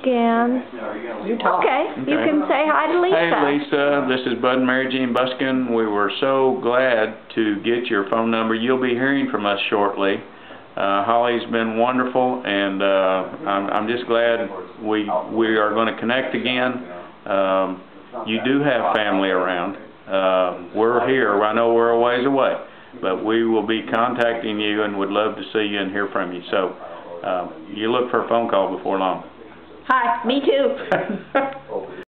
again. You talk. Okay, you can say hi to Lisa. Hey Lisa, this is Bud and Mary Jean Buskin. We were so glad to get your phone number. You'll be hearing from us shortly. Uh, Holly's been wonderful and, uh, I'm, I'm just glad we, we are gonna connect again. Um, you do have family around. Uh, we're here. I know we're a ways away, but we will be contacting you and would love to see you and hear from you. So, uh, you look for a phone call before long. Hi, me too.